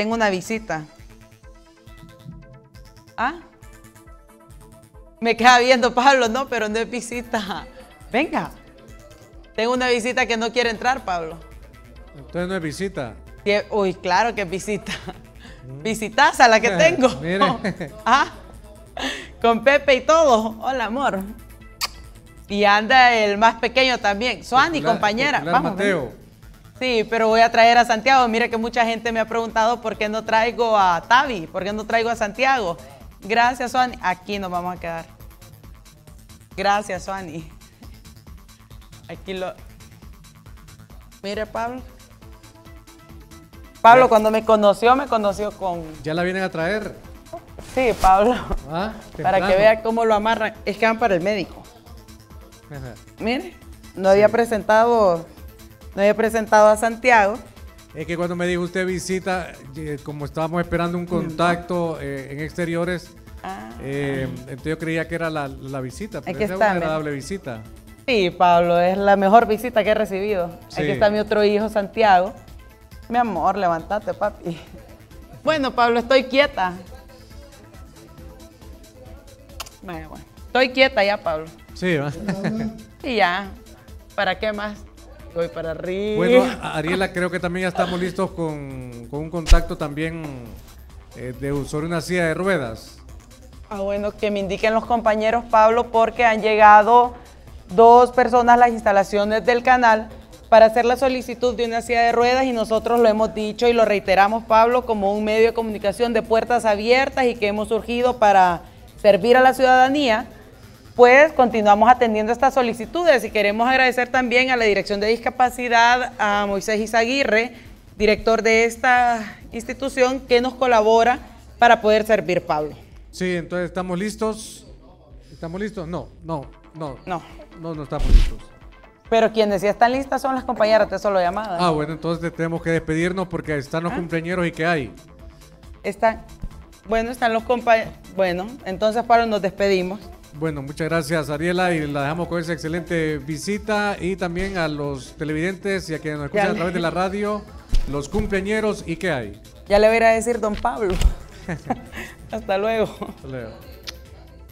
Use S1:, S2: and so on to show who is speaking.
S1: tengo una visita. ¿Ah? Me queda viendo Pablo, no, pero no es visita. Venga. Tengo una visita que no quiere entrar, Pablo.
S2: Entonces no es visita.
S1: Uy, claro que es visita. Visitaza la que tengo.
S2: Mire.
S1: Ah, con Pepe y todo. Hola, amor. Y anda el más pequeño también. Suani,
S2: Popular-
S1: compañera.
S2: Popular
S1: Vamos.
S2: Mateo.
S1: ven. Sí, pero voy a traer a Santiago. Mire que mucha gente me ha preguntado por qué no traigo a Tavi, por qué no traigo a Santiago. Gracias, Suani. Aquí nos vamos a quedar. Gracias, Suani. Aquí lo. Mire, Pablo. Pablo, cuando me conoció, me conoció con.
S2: Ya la vienen a traer.
S1: Sí, Pablo.
S2: ¿ah?
S1: Para que vea cómo lo amarran. Es que van para el médico.
S2: Ajá.
S1: Mire, no había presentado, no había presentado a Santiago.
S2: Es que cuando me dijo usted visita, eh, como estábamos esperando un contacto eh, en exteriores,
S1: Ah.
S2: eh, entonces yo creía que era la, la visita. Pero es una agradable visita.
S1: Sí, Pablo, es la mejor visita que he recibido.
S2: Sí.
S1: Aquí está mi otro hijo, Santiago. Mi amor, levántate, papi. Bueno, Pablo, estoy quieta. Bueno, bueno. Estoy quieta ya, Pablo.
S2: Sí, ¿va?
S1: Y ya. ¿Para qué más? Voy para arriba.
S2: Bueno, Ariela, creo que también ya estamos listos con, con un contacto también eh, de, sobre una silla de ruedas.
S1: Ah, bueno, que me indiquen los compañeros, Pablo, porque han llegado dos personas a las instalaciones del canal para hacer la solicitud de una silla de ruedas y nosotros lo hemos dicho y lo reiteramos, Pablo, como un medio de comunicación de puertas abiertas y que hemos surgido para servir a la ciudadanía, pues continuamos atendiendo estas solicitudes y queremos agradecer también a la Dirección de Discapacidad, a Moisés Izaguirre, director de esta institución, que nos colabora para poder servir, Pablo.
S2: Sí, entonces estamos listos. ¿Estamos listos? No, no, no.
S1: No.
S2: No, no estamos listos.
S1: Pero quienes ya están listas son las compañeras de solo llamada.
S2: Ah, bueno, entonces tenemos que despedirnos porque están
S1: Ah.
S2: los cumpleaños y qué hay.
S1: Están, bueno, están los compañeros. Bueno, entonces Pablo nos despedimos.
S2: Bueno, muchas gracias Ariela y la dejamos con esa excelente visita y también a los televidentes y a quienes nos escuchan a través de la radio, los cumpleañeros y qué hay.
S1: Ya le voy a ir a decir don Pablo. Hasta luego.
S2: Hasta luego.